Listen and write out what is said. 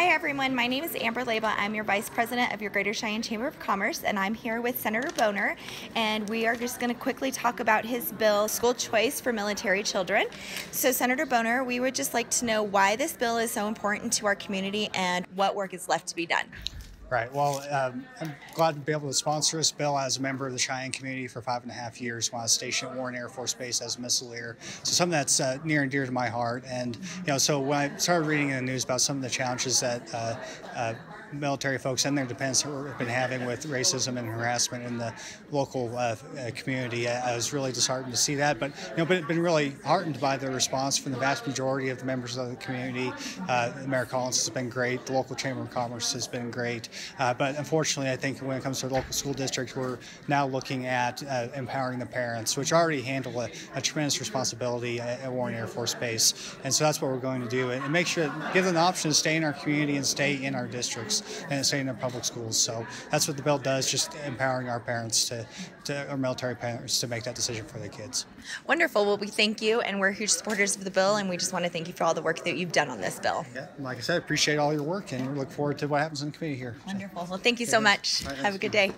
Hi everyone, my name is Amber Leba. I'm your Vice President of your Greater Cheyenne Chamber of Commerce and I'm here with Senator Boner and we are just going to quickly talk about his bill, School Choice for Military Children. So Senator Boner, we would just like to know why this bill is so important to our community and what work is left to be done. Right. Well, um, I'm glad to be able to sponsor this bill as a member of the Cheyenne community for five and a half years while I was stationed at Warren Air Force Base as a missileer. So something that's uh, near and dear to my heart. And, you know, so when I started reading in the news about some of the challenges that uh, uh, military folks and their dependents have been having with racism and harassment in the local uh, uh, community. I, I, was really disheartened to see that, but you know, been, been really heartened by the response from the vast majority of the members of the community. Uh, Mayor Collins has been great. The local Chamber of Commerce has been great, uh, but unfortunately, I think when it comes to local school districts, we're now looking at uh, empowering the parents, which already handle a, a tremendous responsibility at, at, Warren Air Force Base, and so that's what we're going to do, and, and make sure give them the option to stay in our community and stay in our districts and stay in our public schools. So that's what the bill does, just empowering our parents to, to our military parents to make that decision for their kids. Wonderful. Well, we thank you, and we're huge supporters of the bill, and we just want to thank you for all the work that you've done on this bill. Yeah, like I said, appreciate all your work, and we look forward to what happens in the committee here. Wonderful. Well, thank you so much. Have a good day.